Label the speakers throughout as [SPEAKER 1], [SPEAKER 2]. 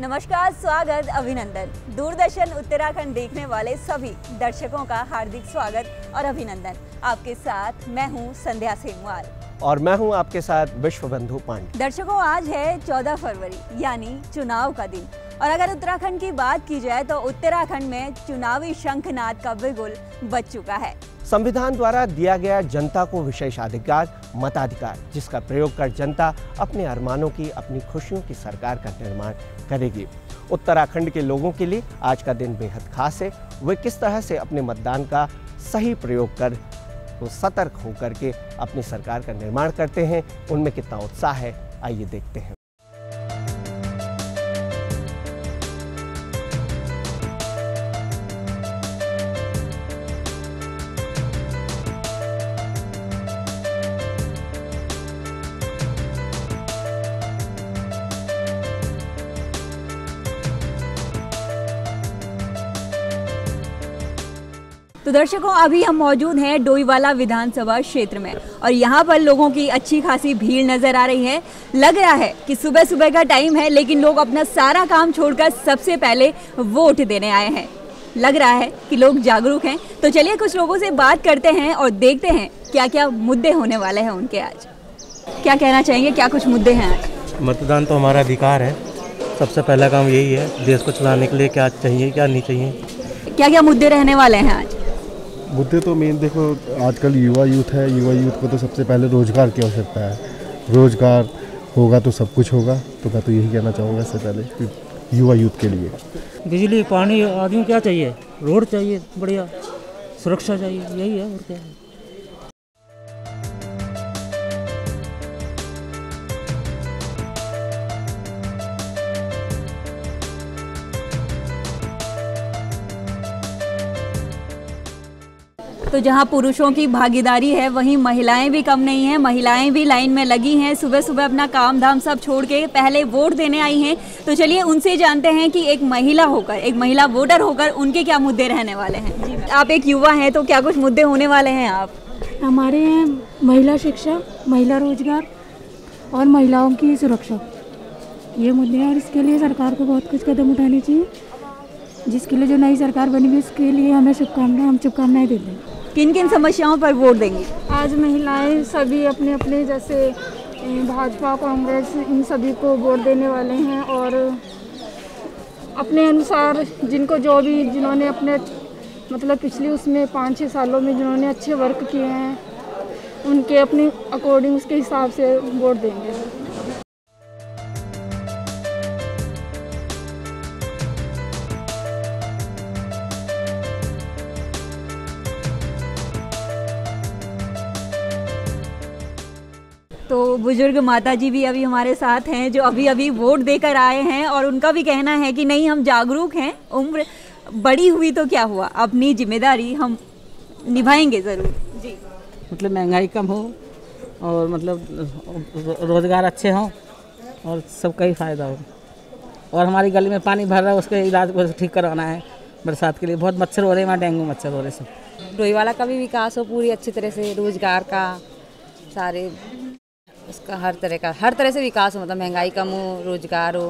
[SPEAKER 1] नमस्कार स्वागत अभिनंदन। दूरदर्शन उत्तराखंड देखने वाले सभी दर्शकों का हार्दिक स्वागत और अभिनंदन। आपके साथ मैं हूँ संध्या सेमवाल
[SPEAKER 2] और मैं हूँ आपके साथ विश्व बंधु पांडे।
[SPEAKER 1] दर्शकों आज है 14 फरवरी यानी चुनाव का दिन। और अगर उत्तराखंड की बात की जाए तो उत्तराखंड में चुनावी शंखनाद का बिगुल बच चुका है।
[SPEAKER 2] संविधान द्वारा दिया गया जनता को विशेषाधिकार मताधिकार जिसका प्रयोग कर जनता अपने अरमानों की अपनी खुशियों की सरकार का निर्माण करेगी। उत्तराखंड के लोगों के लिए आज का दिन बेहद खास है। वे किस तरह से अपने मतदान का सही प्रयोग कर तो सतर्क होकर के अपनी सरकार का निर्माण करते हैं, उनमें कितना उत्साह है, आइए देखते हैं।
[SPEAKER 1] तो दर्शकों अभी हम मौजूद हैं डोईवाला विधानसभा क्षेत्र में और यहाँ पर लोगों की अच्छी खासी भीड़ नज़र आ रही है। लग रहा है कि सुबह सुबह का टाइम है लेकिन लोग अपना सारा काम छोड़कर सबसे पहले वोट देने आए हैं। लग रहा है कि लोग जागरूक हैं। तो चलिए कुछ लोगों से बात करते हैं और देखते हैं क्या क्या मुद्दे होने वाले हैं उनके आज। क्या कहना चाहेंगे? क्या कुछ मुद्दे हैं आज?
[SPEAKER 3] मतदान तो हमारा अधिकार है। सबसे पहला काम यही है देश को चलाने के लिए क्या चाहिए क्या नहीं चाहिए।
[SPEAKER 1] क्या क्या मुद्दे रहने वाले हैं आज?
[SPEAKER 4] मुद्दे तो मेन देखो, आजकल युवा यूथ है, युवा यूथ को तो सबसे पहले रोज़गार की आवश्यकता है। रोज़गार होगा तो सब कुछ होगा तो मैं तो यही कहना चाहूँगा इससे पहले युवा यूथ के लिए।
[SPEAKER 5] बिजली, पानी आदमी क्या चाहिए? रोड चाहिए, बढ़िया। सुरक्षा चाहिए, यही है और क्या है?
[SPEAKER 1] तो जहाँ पुरुषों की भागीदारी है वहीं महिलाएँ भी कम नहीं हैं। महिलाएँ भी लाइन में लगी हैं। सुबह सुबह अपना काम धाम सब छोड़ के पहले वोट देने आई हैं। तो चलिए उनसे जानते हैं कि एक महिला होकर एक महिला वोटर होकर उनके क्या मुद्दे रहने वाले हैं। आप एक युवा हैं तो क्या कुछ मुद्दे होने वाले हैं आप?
[SPEAKER 6] हमारे यहाँ महिला शिक्षा महिला रोज़गार और महिलाओं की सुरक्षा। ये मुद्दे हैं और इसके लिए सरकार को बहुत कुछ कदम उठाने चाहिए जिसके लिए जो नई सरकार बनी हुई उसके लिए हमें शुभकामनाएँ हम शुभकामनाएँ देते हैं।
[SPEAKER 1] किन किन समस्याओं पर वोट देंगे?
[SPEAKER 6] आज महिलाएँ सभी अपने अपने जैसे भाजपा, कांग्रेस, इन सभी को वोट देने वाले हैं और अपने अनुसार जिनको जो भी जिन्होंने अपने मतलब पिछली उसमें पाँच छः सालों में जिन्होंने अच्छे वर्क किए हैं, उनके अपने अकॉर्डिंग उसके हिसाब से वोट देंगे।
[SPEAKER 1] तो बुज़ुर्ग माता जी भी अभी हमारे साथ हैं जो अभी अभी वोट देकर आए हैं और उनका भी कहना है कि नहीं हम जागरूक हैं। उम्र बड़ी हुई तो क्या हुआ? अपनी ज़िम्मेदारी हम निभाएँगे ज़रूर। जी।
[SPEAKER 5] मतलब महँगाई कम हो और मतलब रोज़गार अच्छे हों और सबका ही फ़ायदा हो। और हमारी गली में पानी भर रहा है उसके इलाज को ठीक करवाना है। बरसात के लिए बहुत मच्छर हो रहे हैं वहाँ डेंगू मच्छर हो रहे हैं सब।
[SPEAKER 7] डोईवाला का भी विकास हो पूरी अच्छी तरह से रोज़गार का सारे उसका हर तरह का, हर तरह से विकास हो मतलब महँगाई कम हो, रोज़गार हो।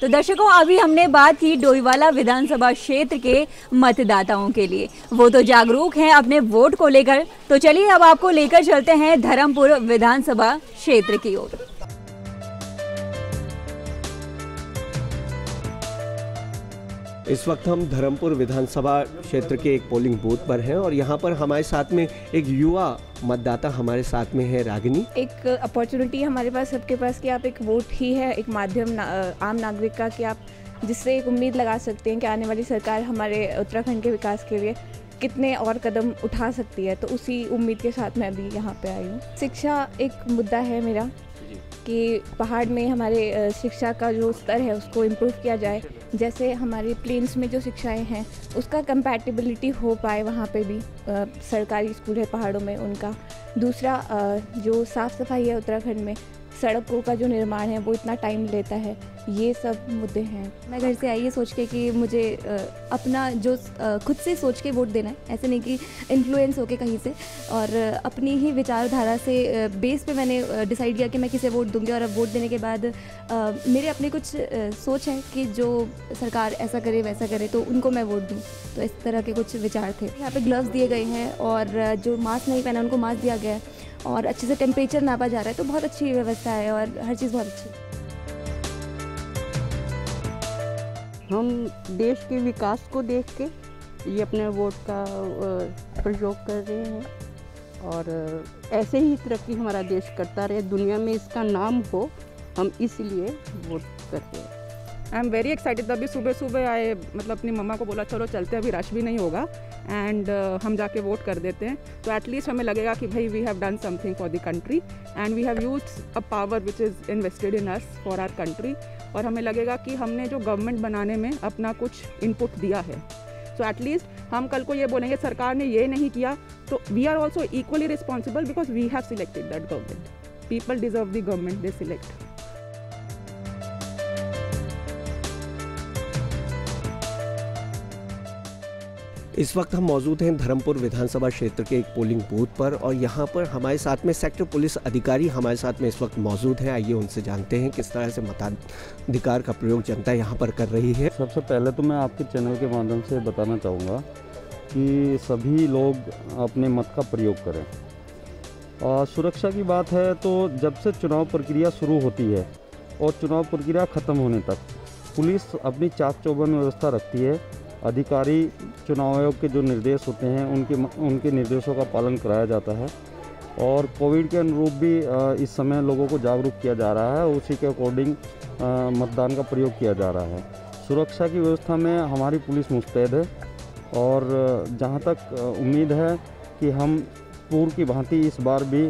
[SPEAKER 1] तो दर्शकों, अभी हमने बात की डोईवाला विधानसभा क्षेत्र के मतदाताओं के लिए। वो तो जागरूक हैं अपने वोट को लेकर। तो चलिए, अब आपको लेकर चलते हैं धर्मपुर विधानसभा क्षेत्र की ओर।
[SPEAKER 2] इस वक्त हम धर्मपुर विधानसभा क्षेत्र के एक पोलिंग बूथ पर हैं और यहाँ पर हमारे साथ में एक युवा मतदाता हमारे साथ में है रागिनी।
[SPEAKER 8] एक अपॉर्चुनिटी हमारे पास सबके पास कि आप एक वोट ही है एक माध्यम ना, आम नागरिक का कि आप जिससे एक उम्मीद लगा सकते हैं कि आने वाली सरकार हमारे उत्तराखंड के विकास के लिए कितने और कदम उठा सकती है। तो उसी उम्मीद के साथ मैं भी यहाँ पे आई हूँ। शिक्षा एक मुद्दा है मेरा। कि पहाड़ में हमारे शिक्षा का जो स्तर है उसको इम्प्रूव किया जाए। जैसे हमारे प्लेन्स में जो शिक्षाएँ हैं, उसका कंपैटिबिलिटी हो पाए वहाँ पे भी सरकारी स्कूल है पहाड़ों में उनका। दूसरा जो साफ़ सफ़ाई है उत्तराखंड में सड़कों का जो निर्माण है, वो इतना टाइम लेता है। ये सब मुद्दे हैं।
[SPEAKER 1] मैं घर से आई ये सोच के कि मुझे अपना जो खुद से सोच के वोट देना है। ऐसे नहीं कि इन्फ्लुएंस होके कहीं से। और अपनी ही विचारधारा से बेस पे मैंने डिसाइड किया कि मैं किसे वोट दूँगी। और अब वोट देने के बाद मेरे अपने कुछ सोच है कि जो सरकार ऐसा करे, वैसा करे तो उनको मैं वोट दूँ। तो इस तरह के कुछ विचार थे। यहाँ पे ग्लव्स दिए गए हैं और जो मास्क नहीं पहना, उनको मास्क दिया गया है। और अच्छे से टेम्परेचर नापा जा रहा है तो बहुत अच्छी व्यवस्था है और हर चीज़ बहुत अच्छी
[SPEAKER 9] हम देश के विकास को देख के ये अपने वोट का प्रयोग कर रहे हैं और ऐसे ही तरक्की हमारा देश करता रहे, दुनिया में इसका नाम हो, हम इसलिए वोट करते हैं।
[SPEAKER 10] आई एम वेरी एक्साइटेड अभी सुबह सुबह आए मतलब अपनी मम्मा को बोला चलो चलते अभी रश भी नहीं होगा. एंड uh, हम जाके वोट कर देते हैं। तो एटलीस्ट हमें लगेगा कि भाई we have done something for the country and we have use a power which is invested in us for our country और हमें लगेगा कि हमने जो गवर्नमेंट बनाने में अपना कुछ इनपुट दिया है। सो so एटलीस्ट हम कल को ये बोलेंगे सरकार ने ये नहीं किया। तो we are also equally responsible because we have selected that government people deserve the government they select
[SPEAKER 2] इस वक्त हम मौजूद हैं धर्मपुर विधानसभा क्षेत्र के एक पोलिंग बूथ पर और यहाँ पर हमारे साथ में सेक्टर पुलिस अधिकारी हमारे साथ में इस वक्त मौजूद हैं। आइए उनसे जानते हैं किस तरह से मताधिकार का प्रयोग जनता यहाँ पर कर रही है।
[SPEAKER 11] सबसे पहले तो मैं आपके चैनल के माध्यम से बताना चाहूँगा कि सभी लोग अपने मत का प्रयोग करें। और सुरक्षा की बात है तो जब से चुनाव प्रक्रिया शुरू होती है और चुनाव प्रक्रिया ख़त्म होने तक पुलिस अपनी चाक चौबंद व्यवस्था रखती है। अधिकारी चुनाव आयोग के जो निर्देश होते हैं, उनके उनके निर्देशों का पालन कराया जाता है। और कोविड के अनुरूप भी इस समय लोगों को जागरूक किया जा रहा है, उसी के अकॉर्डिंग मतदान का प्रयोग किया जा रहा है। सुरक्षा की व्यवस्था में हमारी पुलिस मुस्तैद है और जहाँ तक उम्मीद है कि हम पूर्व की भांति इस बार भी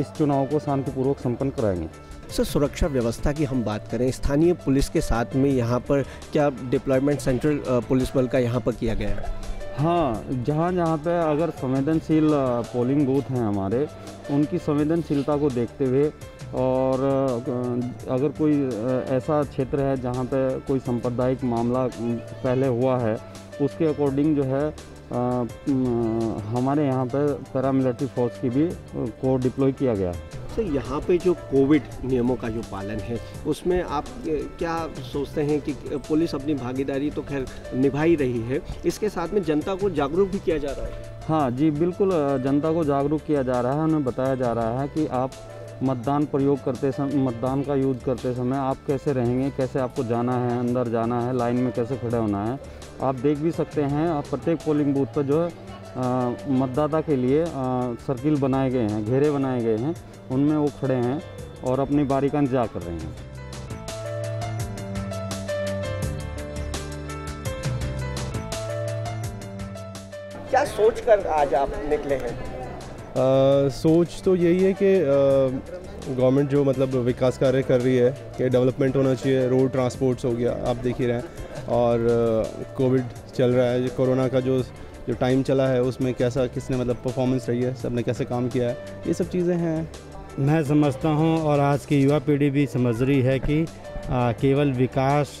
[SPEAKER 11] इस चुनाव को शांतिपूर्वक संपन्न कराएँगे।
[SPEAKER 2] सर, सुरक्षा व्यवस्था की हम बात करें, स्थानीय पुलिस के साथ में यहाँ पर क्या डिप्लॉयमेंट सेंट्रल पुलिस बल का यहाँ पर किया गया है?
[SPEAKER 11] हाँ जहाँ जहाँ पे अगर संवेदनशील पोलिंग बूथ हैं हमारे, उनकी संवेदनशीलता को देखते हुए और अगर कोई ऐसा क्षेत्र है जहाँ पे कोई सांप्रदायिक मामला पहले हुआ है, उसके अकॉर्डिंग जो है हमारे यहाँ पे पैरामिलिट्री फोर्स की भी को डिप्लॉय किया गया है।
[SPEAKER 2] सर, यहाँ पे जो कोविड नियमों का जो पालन है, उसमें आप क्या सोचते हैं कि पुलिस अपनी भागीदारी तो खैर निभा ही रही है, इसके साथ में जनता को जागरूक भी किया जा रहा है?
[SPEAKER 11] हाँ जी, बिल्कुल जनता को जागरूक किया जा रहा है, उन्हें बताया जा रहा है कि आप मतदान प्रयोग करते समय मतदान का यूज़ करते समय आप कैसे रहेंगे, कैसे आपको जाना है, अंदर जाना है, लाइन में कैसे खड़े होना है, आप देख भी सकते हैं, आप प्रत्येक पोलिंग बूथ पर जो है मतदाता के लिए सर्किल बनाए गए हैं घेरे बनाए गए हैं। उनमें वो खड़े हैं और अपनी बारी का इंतज़ार कर रहे हैं।
[SPEAKER 2] क्या सोच कर आज आप निकले हैं?
[SPEAKER 12] आ, सोच तो यही है कि गवर्नमेंट जो मतलब विकास कार्य कर रही है कि डेवलपमेंट होना चाहिए रोड ट्रांसपोर्ट्स हो गया आप देख ही रहे हैं। और कोविड चल रहा है कोरोना का जो जो टाइम चला है उसमें कैसा किसने मतलब परफॉर्मेंस रही है सबने कैसे काम किया है ये सब चीज़ें हैं।
[SPEAKER 13] मैं समझता हूँ और आज की युवा पीढ़ी भी समझ रही है कि आ, केवल विकास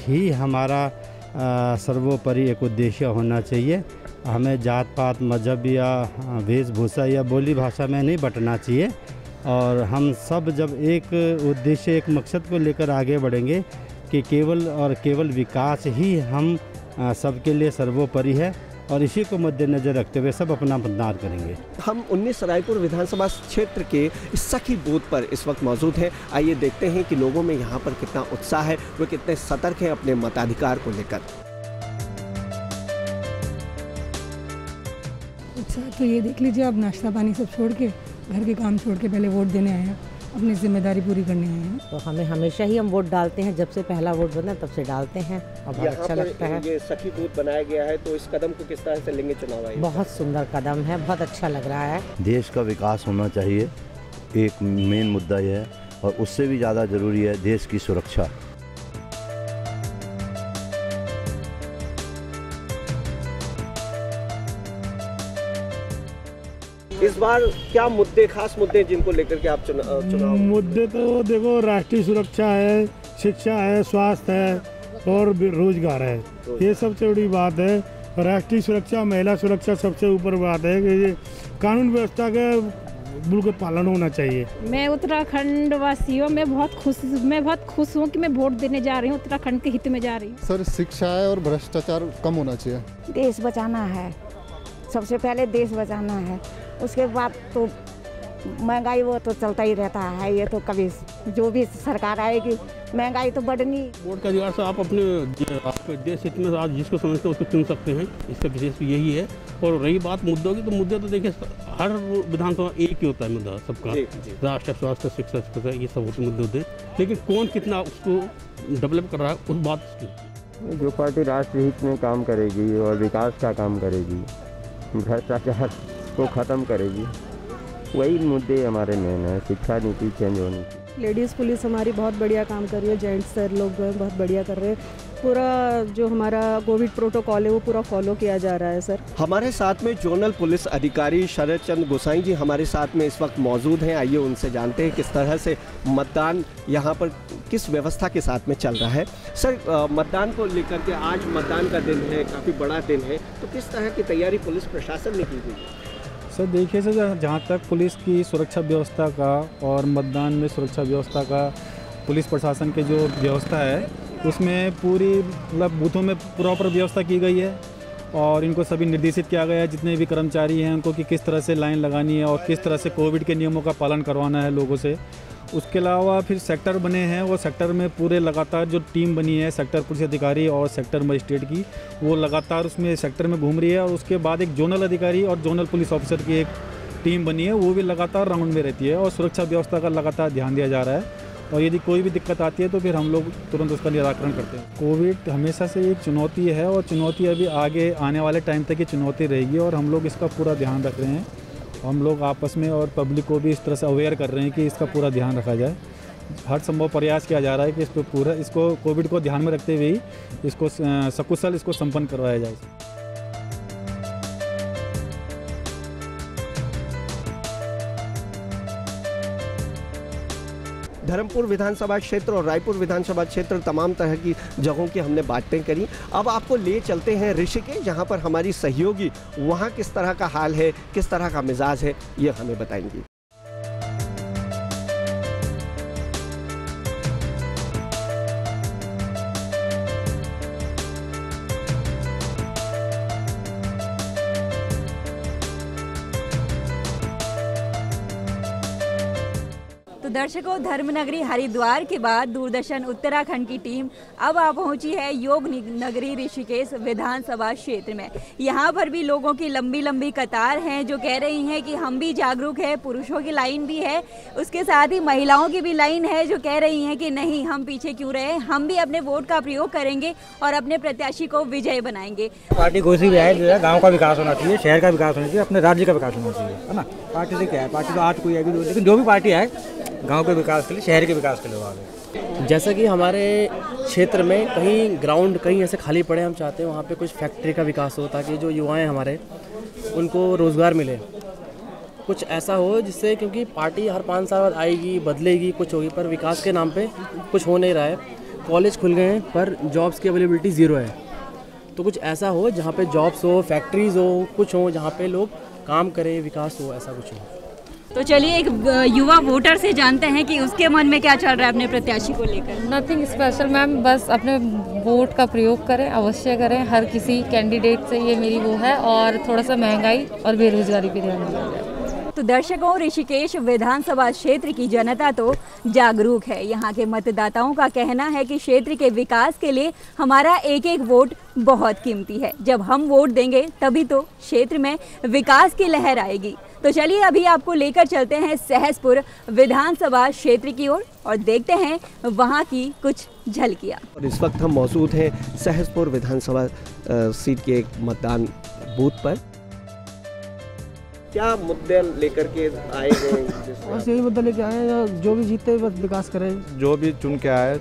[SPEAKER 13] ही हमारा सर्वोपरि एक उद्देश्य होना चाहिए। हमें जात पात मज़हब या वेशभूषा या बोली भाषा में नहीं बटना चाहिए। और हम सब जब एक उद्देश्य एक मकसद को लेकर आगे बढ़ेंगे कि केवल और केवल विकास ही हम सबके लिए सर्वोपरि है। और इसी को मद्देनज़र रखते हुए सब अपना मतदान करेंगे।
[SPEAKER 2] हम उन्नीस रायपुर विधानसभा क्षेत्र के सखी बूथ पर इस वक्त मौजूद हैं। आइए देखते हैं कि लोगों में यहाँ पर कितना उत्साह है वे कितने सतर्क हैं अपने मताधिकार को लेकर।
[SPEAKER 14] अच्छा तो ये देख लीजिए आप नाश्ता पानी सब छोड़ के घर के काम छोड़ के पहले वोट देने आए हैं। अपनी ज़िम्मेदारी पूरी करने आए हैं।
[SPEAKER 15] तो हमें हमेशा ही हम वोट डालते हैं जब से पहला वोट बना तब से डालते हैं। और बहुत अच्छा लगता है।
[SPEAKER 2] ये सखी बूथ बनाया गया है तो इस कदम को किस तरह से लेंगे चुनाव आयोग?
[SPEAKER 15] बहुत सुंदर कदम है बहुत अच्छा लग रहा है।
[SPEAKER 16] देश का विकास होना चाहिए एक मेन मुद्दा यह है और उससे भी ज़्यादा ज़रूरी है देश की सुरक्षा।
[SPEAKER 2] इस बार क्या मुद्दे खास मुद्दे जिनको लेकर के आप चुना, चुनाव
[SPEAKER 17] मुद्दे तो देखो राष्ट्रीय सुरक्षा है शिक्षा है स्वास्थ्य है और रोज़गार है। ये सबसे बड़ी बात है। राष्ट्रीय सुरक्षा महिला सुरक्षा सबसे ऊपर बात है कि कानून व्यवस्था का बिल्कुल पालन होना चाहिए।
[SPEAKER 18] मैं उत्तराखंड वासी हूँ मैं बहुत खुश मैं बहुत खुश हूँ कि मैं वोट देने जा रही हूँ उत्तराखंड के हित में जा रही हूँ।
[SPEAKER 19] सर शिक्षा है और भ्रष्टाचार कम होना चाहिए।
[SPEAKER 20] देश बचाना है। सबसे पहले देश बचाना है। उसके बाद तो महँगाई वो तो चलता ही रहता है ये तो कभी जो भी सरकार आएगी महँगाई तो बढ़नी।
[SPEAKER 21] वोट का अधिकार से आप अपने आपके देश हित में आप जिसको समझते हैं उसको चुन सकते हैं इसका विशेष यही है। और रही बात मुद्दों की तो मुद्दे तो देखिए हर विधानसभा एक ही होता है मुद्दा सबका। राष्ट्र स्वास्थ्य शिक्षा शिक्षा ये सब होते मुद्दे होते हैं। लेकिन कौन कितना उसको डेवलप कर रहा है उस बात की।
[SPEAKER 22] जो पार्टी राष्ट्र हित में काम करेगी और विकास का काम करेगी भ्रष्टाचार को ख़त्म करेगी। वही मुद्दे हमारे मेन है, शिक्षा नीति चेंज होनी
[SPEAKER 23] लेडीज़ पुलिस हमारी बहुत बढ़िया काम कर रही है जेंट्स सर लोग बहुत बढ़िया कर रहे हैं। पूरा जो हमारा कोविड प्रोटोकॉल है वो पूरा फॉलो किया जा रहा है सर।
[SPEAKER 2] हमारे साथ में जोनल पुलिस अधिकारी शरद चंद गोसाई जी हमारे साथ में इस वक्त मौजूद हैं। आइए उनसे जानते हैं किस तरह से मतदान यहाँ पर किस व्यवस्था के साथ में चल रहा है। सर मतदान को लेकर के आज मतदान का दिन है काफ़ी बड़ा दिन है तो किस तरह की तैयारी पुलिस प्रशासन ने की हुई है?
[SPEAKER 24] सर देखिए सर जहाँ- जहाँ तक पुलिस की सुरक्षा व्यवस्था का और मतदान में सुरक्षा व्यवस्था का पुलिस प्रशासन की जो व्यवस्था है उसमें पूरी मतलब बूथों में प्रॉपर व्यवस्था की गई है और इनको सभी निर्देशित किया गया है, जितने भी कर्मचारी हैं उनको कि किस तरह से लाइन लगानी है और किस तरह से कोविड के नियमों का पालन करवाना है लोगों से। उसके अलावा फिर सेक्टर बने हैं, वो सेक्टर में पूरे लगातार जो टीम बनी है सेक्टर पुलिस अधिकारी और सेक्टर मजिस्ट्रेट की, वो लगातार उसमें सेक्टर में घूम रही है और उसके बाद एक जोनल अधिकारी और जोनल पुलिस ऑफिसर की एक टीम बनी है, वो भी लगातार राउंड में रहती है और सुरक्षा व्यवस्था का लगातार ध्यान दिया जा रहा है। और यदि कोई भी दिक्कत आती है तो फिर हम लोग तुरंत उसका निराकरण करते हैं। कोविड हमेशा से एक चुनौती है और चुनौती अभी आगे आने वाले टाइम तक ये चुनौती रहेगी और हम लोग इसका पूरा ध्यान रख रहे हैं। हम लोग आपस में और पब्लिक को भी इस तरह से अवेयर कर रहे हैं कि इसका पूरा ध्यान रखा जाए। हर संभव प्रयास किया जा रहा है कि इसको पूरा, इसको कोविड को ध्यान में रखते हुए ही इसको सकुशल इसको संपन्न करवाया जाए।
[SPEAKER 2] धर्मपुर विधानसभा क्षेत्र और रायपुर विधानसभा क्षेत्र, तमाम तरह की जगहों की हमने बातें करी। अब आपको ले चलते हैं ऋषिकेश, जहाँ पर हमारी सहयोगी, वहाँ किस तरह का हाल है, किस तरह का मिजाज है, ये हमें बताएँगी।
[SPEAKER 1] तो दर्शकों, धर्मनगरी हरिद्वार के बाद दूरदर्शन उत्तराखंड की टीम अब आ पहुँची है योग नगरी ऋषिकेश विधानसभा क्षेत्र में। यहाँ पर भी लोगों की लंबी लंबी कतार हैं, जो कह रही हैं कि हम भी जागरूक है, पुरुषों की लाइन भी है, उसके साथ ही महिलाओं की भी लाइन है, जो कह रही हैं कि नहीं, हम पीछे क्यों रहे? हम भी अपने वोट का प्रयोग करेंगे और अपने प्रत्याशी को विजय बनाएँगे।
[SPEAKER 25] पार्टी भी आए जो है, गाँव का विकास होना चाहिए, शहर का विकास होना चाहिए, अपने राज्य का विकास होना चाहिए, है ना? पार्टी से क्या है? पार्टी तो आज कोई है लेकिन जो भी पार्टी है गाँव के विकास के लिए, शहर के विकास के लिए वो आगे
[SPEAKER 26] जैसा कि हमारे क्षेत्र में कहीं ग्राउंड कहीं ऐसे खाली पड़े हम चाहते हैं, वहाँ पे कुछ फैक्ट्री का विकास हो ताकि जो युवाएँ हमारे, उनको रोज़गार मिले। कुछ ऐसा हो जिससे क्योंकि पार्टी हर पाँच साल बाद आएगी, बदलेगी, कुछ होगी, पर विकास के नाम पे कुछ हो नहीं रहा है। कॉलेज खुल गए हैं, पर जॉब्स की अवेलेबिलिटी ज़ीरो है। तो कुछ ऐसा हो जहाँ पे जॉब्स हो फैक्ट्रीज हो, कुछ हो, जहाँ पे लोग काम करें, विकास हो, ऐसा कुछ हो।
[SPEAKER 1] तो चलिए एक युवा वोटर से जानते हैं कि उसके मन में क्या चल रहा है अपने प्रत्याशी को लेकर।
[SPEAKER 27] नथिंग स्पेशल मैम बस अपने वोट का प्रयोग करें अवश्य करें। हर किसी कैंडिडेट से ये मेरी वो है और थोड़ा सा महँगाई और बेरोजगारी पे ध्यान दिया जाए।
[SPEAKER 1] तो दर्शकों ऋषिकेश विधानसभा क्षेत्र की जनता तो जागरूक है। यहाँ के मतदाताओं का कहना है कि क्षेत्र के विकास के लिए हमारा एक एक वोट बहुत कीमती है। जब हम वोट देंगे तभी तो क्षेत्र में विकास की लहर आएगी। तो चलिए अभी आपको लेकर चलते हैं सहसपुर विधानसभा क्षेत्र की ओर और और देखते हैं वहाँ की कुछ झलकियाँ।
[SPEAKER 2] और इस वक्त हम मौजूद हैं सहसपुर विधानसभा सीट के एक मतदान बूथ पर। क्या मुद्दे लेकर के आए हैं
[SPEAKER 28] बस यही मुद्दा लेके आए हैं जो भी जीते बस विकास करे।
[SPEAKER 29] जो भी चुन के आए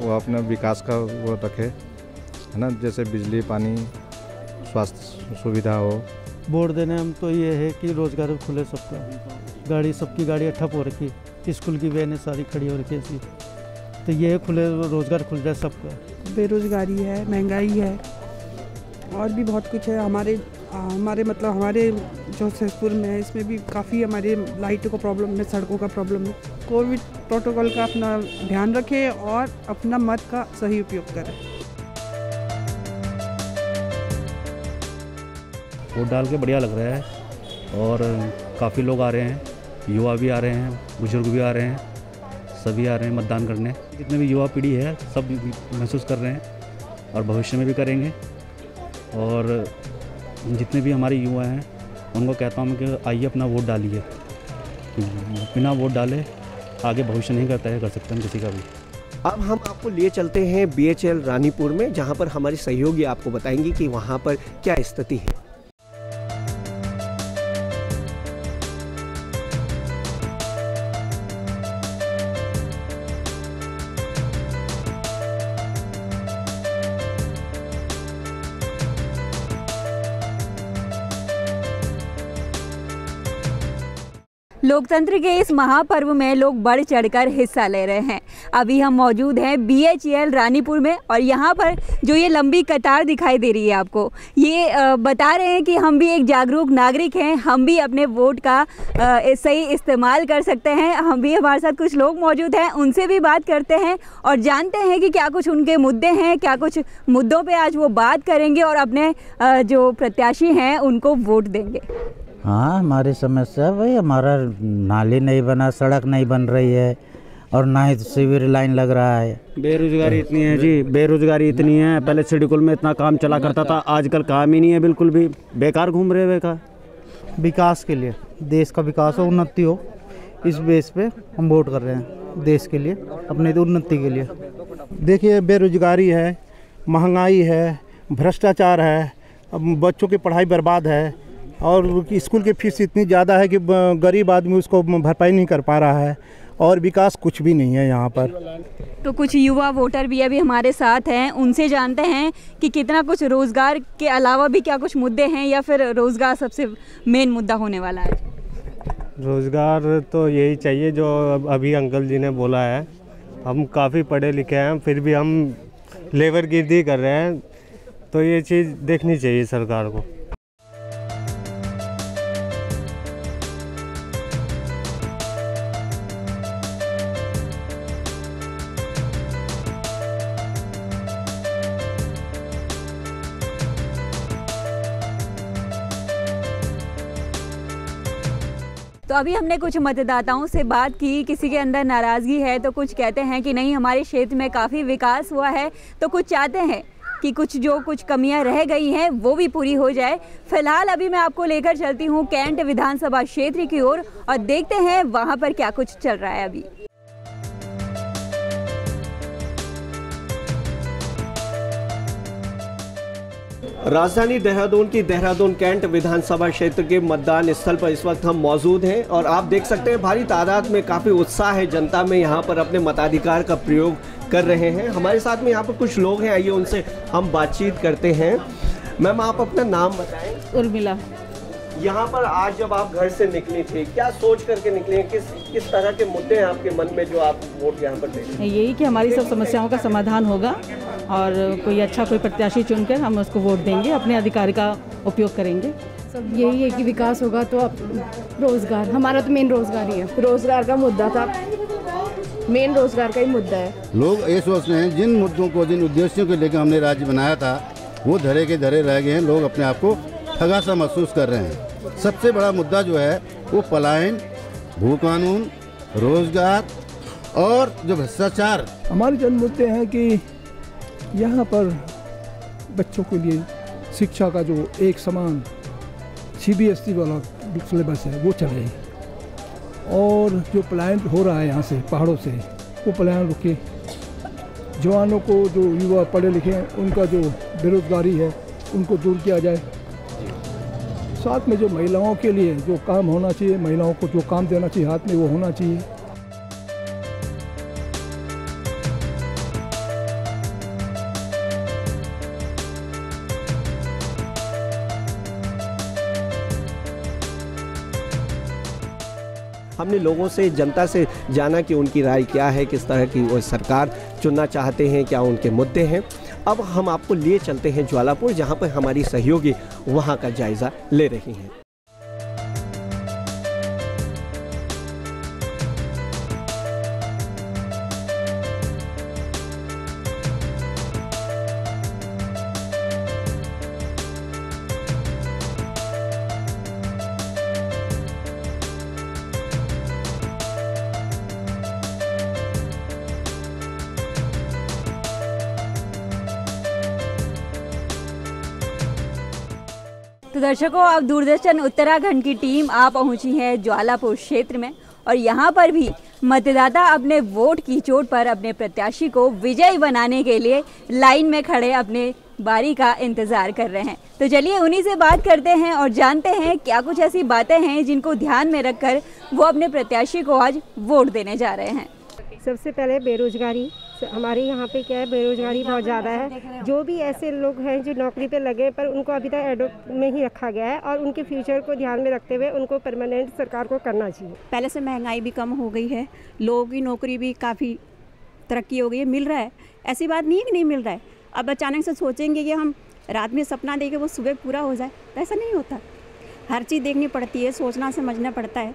[SPEAKER 29] वो अपना विकास का वो रखे है ना? जैसे बिजली पानी स्वास्थ्य सुविधा हो
[SPEAKER 28] वोट देने हम तो ये है कि रोज़गार खुले सबका। गाड़ी, सबकी गाड़ी ठप हो रखी। स्कूल की वैन सारी खड़ी हो रखी ऐसी। तो ये खुले, रोज़गार खुल जाए सबका।
[SPEAKER 30] बेरोज़गारी है, महँगाई है, और भी बहुत कुछ है। हमारे हमारे मतलब हमारे जो सहसपुर में है, इसमें भी काफ़ी हमारे लाइट को प्रॉब्लम है, सड़कों का प्रॉब्लम है। कोविड प्रोटोकॉल का अपना ध्यान रखें और अपना मत का सही उपयोग करें।
[SPEAKER 31] वोट डाल के बढ़िया लग रहा है। और काफ़ी लोग आ रहे हैं, युवा भी आ रहे हैं, बुज़ुर्ग भी आ रहे हैं, सभी आ रहे हैं मतदान करने। जितने भी युवा पीढ़ी है, सब महसूस कर रहे हैं और भविष्य में भी करेंगे। और जितने भी हमारे युवा हैं, उनको कहता हूँ कि आइए अपना वोट डालिए। बिना वोट डाले आगे भविष्य नहीं करता है, कर सकते हम किसी का भी।
[SPEAKER 2] अब हम आपको लिए चलते हैं बीएचएल रानीपुर में, जहाँ पर हमारी सहयोगी आपको बताएँगी कि वहाँ पर क्या स्थिति है।
[SPEAKER 1] लोकतंत्र के इस महापर्व में लोग बढ़ चढ़कर हिस्सा ले रहे हैं। अभी हम मौजूद हैं बीएचईएल रानीपुर में और यहाँ पर जो ये लंबी कतार दिखाई दे रही है आपको, ये बता रहे हैं कि हम भी एक जागरूक नागरिक हैं, हम भी अपने वोट का सही इस्तेमाल कर सकते हैं। हम भी हमारे साथ कुछ लोग मौजूद हैं, उनसे भी बात करते हैं और जानते हैं कि क्या कुछ उनके मुद्दे हैं, क्या कुछ मुद्दों पर आज वो बात करेंगे और अपने जो प्रत्याशी हैं, उनको वोट देंगे।
[SPEAKER 32] हाँ हमारी समस्या भाई हमारा नाली नहीं बना सड़क नहीं बन रही है और ना ही सिविर लाइन लग रहा है।
[SPEAKER 33] बेरोजगारी इतनी है जी बेरोजगारी इतनी है। पहले सिडिकुल में इतना काम चला करता था आजकल काम ही नहीं है बिल्कुल भी। बेकार घूम रहे बेकार?
[SPEAKER 32] विकास के लिए देश का विकास हो उन्नति हो इस बेस पे हम वोट कर रहे हैं देश के लिए अपने उन्नति के लिए।
[SPEAKER 25] देखिए बेरोजगारी है महँगाई है भ्रष्टाचार है बच्चों की पढ़ाई बर्बाद है और स्कूल की फ़ीस इतनी ज़्यादा है कि गरीब आदमी उसको भरपाई नहीं कर पा रहा है और विकास कुछ भी नहीं है यहाँ पर।
[SPEAKER 1] तो कुछ युवा वोटर भी अभी हमारे साथ हैं उनसे जानते हैं कि कितना कुछ रोज़गार के अलावा भी क्या कुछ मुद्दे हैं या फिर रोज़गार सबसे मेन मुद्दा होने वाला है?
[SPEAKER 33] रोज़गार तो यही चाहिए जो अभी अंकल जी ने बोला है। हम काफ़ी पढ़े लिखे हैं फिर भी हम लेबर गिरदी कर रहे हैं तो ये चीज़ देखनी चाहिए सरकार को।
[SPEAKER 1] अभी हमने कुछ मतदाताओं से बात की किसी के अंदर नाराज़गी है तो कुछ कहते हैं कि नहीं हमारे क्षेत्र में काफ़ी विकास हुआ है तो कुछ चाहते हैं कि कुछ जो कुछ कमियाँ रह गई हैं वो भी पूरी हो जाए। फ़िलहाल अभी मैं आपको लेकर चलती हूँ कैंट विधानसभा क्षेत्र की ओर और, और देखते हैं वहाँ पर क्या कुछ चल रहा है अभी।
[SPEAKER 2] राजधानी देहरादून की देहरादून कैंट विधानसभा क्षेत्र के मतदान स्थल पर इस वक्त हम मौजूद हैं और आप देख सकते हैं भारी तादाद में काफ़ी उत्साह है। जनता में यहाँ पर अपने मताधिकार का प्रयोग कर रहे हैं। हमारे साथ में यहाँ पर कुछ लोग हैं, आइए उनसे हम बातचीत करते हैं। मैम, आप अपना नाम बताएँ।
[SPEAKER 34] उर्मिला।
[SPEAKER 2] यहाँ पर आज जब आप घर से निकली थी क्या सोच करके निकली? किस किस तरह के मुद्दे हैं आपके मन में जो आप वोट यहाँ पर दे
[SPEAKER 34] यही कि हमारी सब समस्याओं का समाधान होगा और कोई अच्छा कोई प्रत्याशी चुनकर हम उसको वोट देंगे अपने अधिकार का उपयोग करेंगे।
[SPEAKER 35] सब यही है कि विकास होगा तो अब रोज़गार हमारा तो मेन रोज़गार ही है। रोज़गार का मुद्दा था। मेन रोज़गार का ही मुद्दा है।
[SPEAKER 36] लोग ये सोच रहे हैं जिन मुद्दों को जिन उद्देश्यों को लेकर हमने राज्य बनाया था वो धरे के धरे रह गए हैं। लोग अपने आप को ठगा सा महसूस कर रहे हैं। सबसे बड़ा मुद्दा जो है, वो पलायन भू कानून रोज़गार और जो भ्रष्टाचार।
[SPEAKER 37] हमारे जन मुद्दे हैं कि यहाँ पर बच्चों के लिए शिक्षा का जो एक समान सीबीएसई वाला सिलेबस है, वो चले और जो पलायन हो रहा है यहाँ से, पहाड़ों से, वो पलायन रुके। जवानों को जो युवा पढ़े लिखे हैं, उनका जो बेरोजगारी है, उनको दूर किया जाए। साथ में जो महिलाओं के लिए जो काम होना चाहिए, महिलाओं को जो काम देना चाहिए, हाथ में वो होना चाहिए।
[SPEAKER 2] हमने लोगों से, जनता से जाना कि उनकी राय क्या है, किस तरह की वो सरकार चुनना चाहते हैं, क्या उनके मुद्दे हैं। अब हम आपको लिए चलते हैं ज्वालापुर, जहाँ पर हमारी सहयोगी वहाँ का जायज़ा ले रही हैं।
[SPEAKER 1] तो दर्शकों, अब दूरदर्शन उत्तराखंड की टीम आ पहुँची है ज्वालापुर क्षेत्र में और यहाँ पर भी मतदाता अपने वोट की चोट पर अपने प्रत्याशी को विजयी बनाने के लिए लाइन में खड़े अपने बारी का इंतज़ार कर रहे हैं। तो चलिए उन्हीं से बात करते हैं और जानते हैं क्या कुछ ऐसी बातें हैं जिनको ध्यान में रखकर वो अपने प्रत्याशी को आज वोट देने जा रहे हैं।
[SPEAKER 38] सबसे पहले बेरोजगारी हमारे यहाँ पे क्या है, बेरोजगारी बहुत ज़्यादा है। जो भी ऐसे लोग हैं जो नौकरी पे लगे पर उनको अभी तक एडो में ही रखा गया है और उनके फ्यूचर को ध्यान में रखते हुए उनको परमानेंट सरकार को करना चाहिए।
[SPEAKER 39] पहले से महँगाई भी कम हो गई है। लोगों की नौकरी भी काफ़ी तरक्की हो गई है, मिल रहा है। ऐसी बात नहीं है कि नहीं मिल रहा है। अब अचानक से सोचेंगे कि हम रात में सपना देखे वो सुबह पूरा हो जाए तो ऐसा नहीं होता। हर चीज़ देखनी पड़ती है, सोचना, समझना पड़ता है।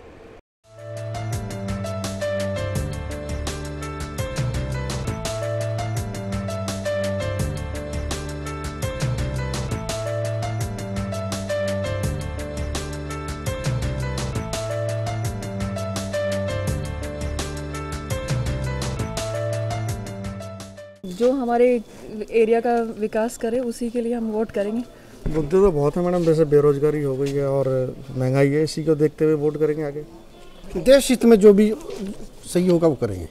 [SPEAKER 40] हमारे एरिया का विकास करे उसी के लिए हम वोट करेंगे।
[SPEAKER 25] मुद्दे तो बहुत है मैडम जैसे बेरोजगारी हो गई है और महँगाई है इसी को देखते हुए वोट करेंगे आगे।
[SPEAKER 41] देश हित में जो भी सही होगा वो करेंगे।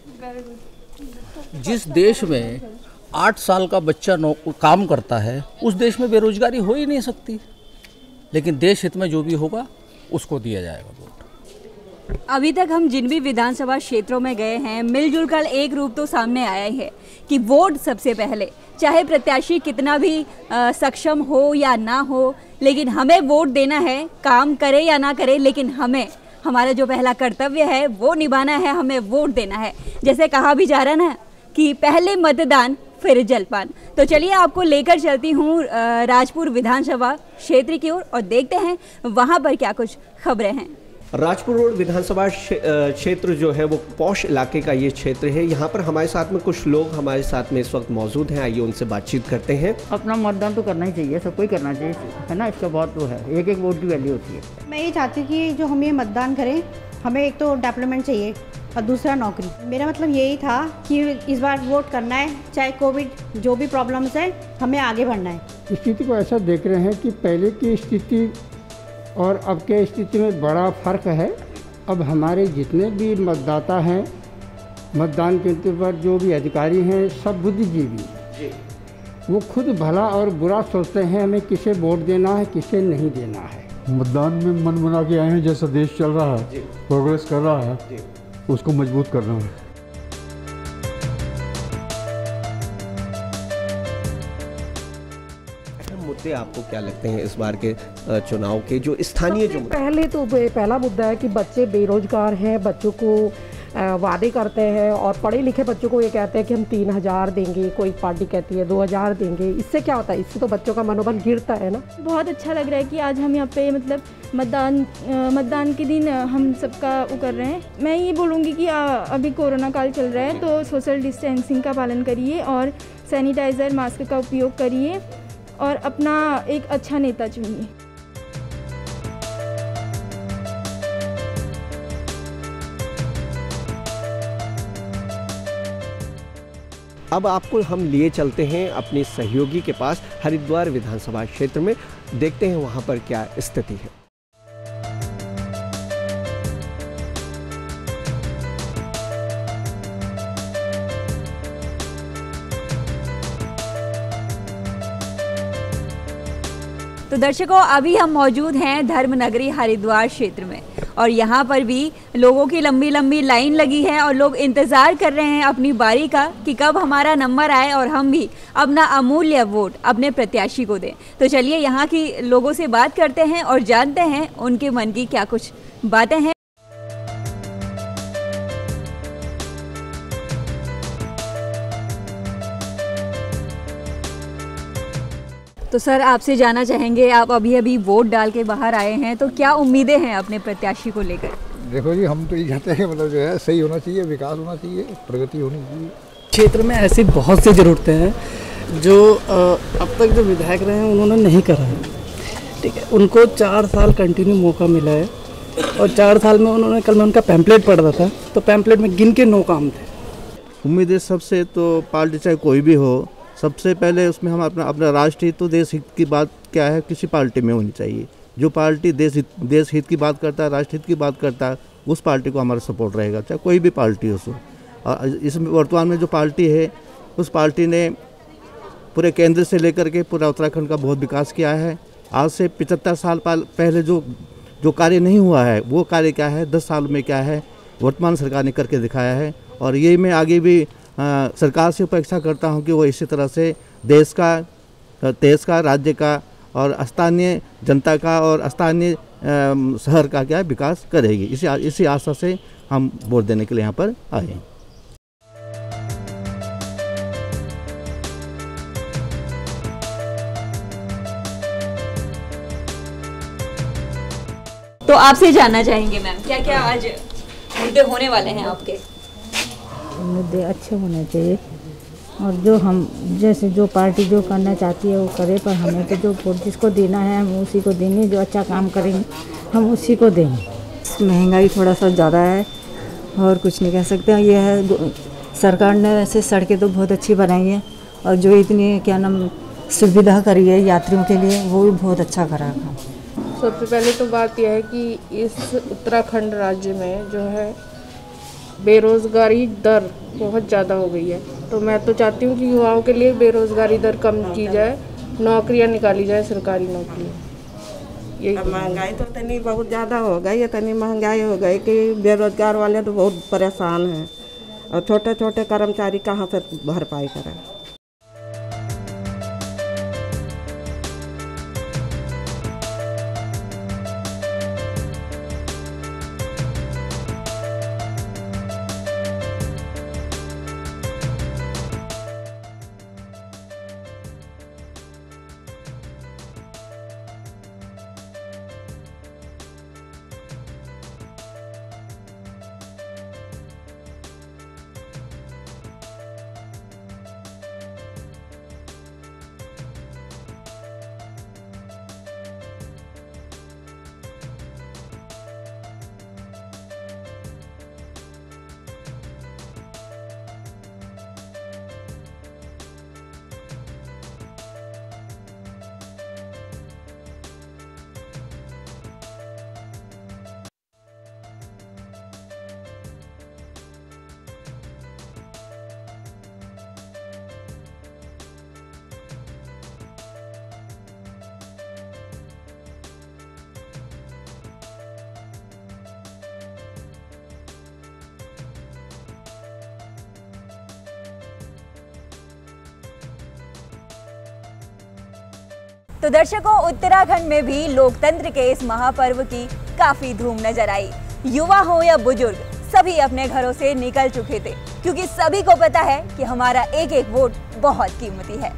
[SPEAKER 42] जिस देश में आठ साल का बच्चा नौ काम करता है उस देश में बेरोजगारी हो ही नहीं सकती। लेकिन देश हित में जो भी होगा उसको दिया जाएगा वोट।
[SPEAKER 1] अभी तक हम जिन भी विधानसभा क्षेत्रों में गए हैं मिलजुल कर एक रूप तो सामने आया ही है कि वोट सबसे पहले चाहे प्रत्याशी कितना भी आ, सक्षम हो या ना हो लेकिन हमें वोट देना है काम करे या ना करे लेकिन हमें हमारा जो पहला कर्तव्य है वो निभाना है हमें वोट देना है। जैसे कहा भी जा रहा ना कि पहले मतदान फिर जलपान। तो चलिए आपको लेकर चलती हूँ राजपुर विधानसभा क्षेत्र की ओर और, और देखते हैं वहाँ पर क्या कुछ खबरें हैं।
[SPEAKER 2] राजपुर रोड विधानसभा क्षेत्र जो है वो पौष इलाके का ये क्षेत्र है। यहाँ पर हमारे साथ में कुछ लोग हमारे साथ में इस वक्त मौजूद हैं। आइए उनसे बातचीत करते हैं।
[SPEAKER 43] अपना मतदान तो करना ही चाहिए सबको ही करना चाहिए। है ना? इसका बहुत वो है। एक एक वोट की वैल्यू होती है।
[SPEAKER 38] मैं ये चाहती हूँ कि जो हम ये मतदान करें हमें एक तो डेवलपमेंट चाहिए और दूसरा नौकरी। मेरा मतलब यही था कि इस बार वोट करना है चाहे कोविड जो भी प्रॉब्लम्स है हमें आगे बढ़ना है।
[SPEAKER 44] स्थिति को ऐसा देख रहे हैं कि पहले की स्थिति और अब के स्थिति में बड़ा फ़र्क है। अब हमारे जितने भी मतदाता हैं मतदान केंद्र पर जो भी अधिकारी हैं सब बुद्धिजीवी। वो खुद भला और बुरा सोचते हैं हमें किसे वोट देना है किसे नहीं देना है।
[SPEAKER 45] मतदान में मन बना के आए हैं जैसा देश चल रहा है प्रोग्रेस कर रहा है उसको मज़बूत करना है।
[SPEAKER 2] मुद्दे आपको क्या लगते हैं इस बार के चुनाव के जो स्थानीय जो
[SPEAKER 38] पहले तो पहला मुद्दा है कि बच्चे बेरोजगार हैं बच्चों को वादे करते हैं और पढ़े लिखे बच्चों को ये कहते हैं कि हम तीन हज़ार देंगे कोई पार्टी कहती है दो हज़ार देंगे। इससे क्या होता है? इससे तो बच्चों का मनोबल गिरता है ना?
[SPEAKER 46] बहुत अच्छा लग रहा है कि आज हम यहाँ पे मतलब मतदान मतदान के दिन हम सबका वो कर रहे हैं। मैं ये बोलूँगी कि आ, अभी कोरोना काल चल रहा है तो सोशल डिस्टेंसिंग का पालन करिए और सैनिटाइज़र मास्क का उपयोग करिए। और अपना एक अच्छा नेता चुनिए
[SPEAKER 2] अब आपको हम लिए चलते हैं अपने सहयोगी के पास, हरिद्वार विधानसभा क्षेत्र में। देखते हैं वहाँ पर क्या स्थिति है।
[SPEAKER 1] तो दर्शकों, अभी हम मौजूद हैं धर्मनगरी हरिद्वार क्षेत्र में। और यहाँ पर भी लोगों की लंबी लंबी लाइन लगी है और लोग इंतज़ार कर रहे हैं अपनी बारी का कि कब हमारा नंबर आए और हम भी अपना अमूल्य वोट, अपने प्रत्याशी को दें। तो चलिए यहाँ की लोगों से बात करते हैं और जानते हैं उनके मन की क्या कुछ बातें हैं। तो सर आपसे जाना चाहेंगे आप अभी अभी वोट डाल के बाहर आए हैं तो क्या उम्मीदें हैं अपने प्रत्याशी को लेकर?
[SPEAKER 47] देखो जी हम तो ये चाहते हैं मतलब जो है सही होना चाहिए विकास होना चाहिए प्रगति होनी चाहिए।
[SPEAKER 48] क्षेत्र में ऐसी बहुत सी ज़रूरतें हैं जो अब तक जो विधायक रहे हैं उन्होंने नहीं करा है। ठीक है उनको चार साल कंटिन्यू मौका मिला है और चार साल में उन्होंने कल मैं उनका पैम्पलेट पढ़ रहा था तो पैम्पलेट में गिन के नो काम थे।
[SPEAKER 32] उम्मीदें सबसे तो पार्टी चाहे कोई भी हो सबसे पहले उसमें हम अपना अपना राष्ट्र हित तो देश हित की बात क्या है? किसी पार्टी में होनी चाहिए। जो पार्टी देश हित देश हित की बात करता है, राष्ट्र हित की बात करता है, उस पार्टी को हमारा सपोर्ट रहेगा, चाहे कोई भी पार्टी हो सो इसमें वर्तमान में जो पार्टी है, उस पार्टी ने पूरे केंद्र से लेकर के पूरा उत्तराखंड का बहुत विकास किया है। आज से पिचहत्तर साल पहले जो जो कार्य नहीं हुआ है, वो कार्य क्या है? दस साल में क्या है? वर्तमान सरकार ने करके दिखाया है। और यही मैं आगे भी सरकार से अपेक्षा करता हूँ कि वो इसी तरह से देश का देश का, राज्य का और स्थानीय जनता का और स्थानीय शहर का क्या विकास करेगी। इसी इसी आशा से हम वोट देने के लिए यहाँ पर आए हैं।
[SPEAKER 1] तो आपसे जानना चाहेंगे मैम क्या क्या आज मुद्दे होने वाले हैं आपके?
[SPEAKER 49] मुद्दे अच्छे होने चाहिए। और जो हम जैसे जो पार्टी जो करना चाहती है वो करे पर हमें तो जो वोट जिसको देना है हम उसी को देंगे जो अच्छा काम करेंगे हम उसी को देंगे।
[SPEAKER 50] महँगाई थोड़ा सा ज़्यादा है और कुछ नहीं कह सकते। ये है सरकार ने वैसे सड़कें तो बहुत अच्छी बनाई है और जो इतनी क्या नाम सुविधा करी है यात्रियों के लिए वो भी बहुत अच्छा करा है।
[SPEAKER 35] सबसे पहले तो बात यह है कि इस उत्तराखंड राज्य में जो है बेरोज़गारी दर बहुत ज़्यादा हो गई है। तो मैं तो चाहती हूँ कि युवाओं के लिए बेरोज़गारी दर कम की जाए नौकरियाँ निकाली जाए सरकारी नौकरियाँ
[SPEAKER 51] ये महँगाई तो इतनी बहुत ज़्यादा हो गई इतनी महँगाई हो गई कि बेरोजगार वाले तो बहुत परेशान हैं। और छोटे छोटे कर्मचारी कहाँ से भरपाई करें?
[SPEAKER 1] तो दर्शकों, उत्तराखंड में भी लोकतंत्र के इस महापर्व की काफ़ी धूम नज़र आई। युवा हो या बुज़ुर्ग, सभी अपने घरों से निकल चुके थे, क्योंकि सभी को पता है कि हमारा एक एक वोट बहुत कीमती है।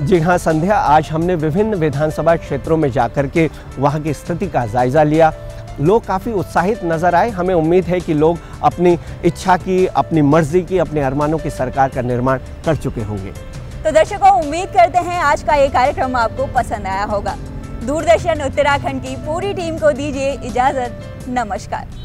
[SPEAKER 2] जी हाँ संध्या, आज हमने विभिन्न विधानसभा क्षेत्रों में जाकर के वहाँ की स्थिति का जायजा लिया। लोग काफ़ी उत्साहित नज़र आए। हमें उम्मीद है कि लोग अपनी इच्छा की, अपनी मर्ज़ी की, अपने अरमानों की सरकार का निर्माण कर चुके होंगे।
[SPEAKER 1] तो दर्शकों, उम्मीद करते हैं आज का ये कार्यक्रम आपको पसंद आया होगा। दूरदर्शन उत्तराखंड की पूरी टीम को दीजिए इजाज़त। नमस्कार।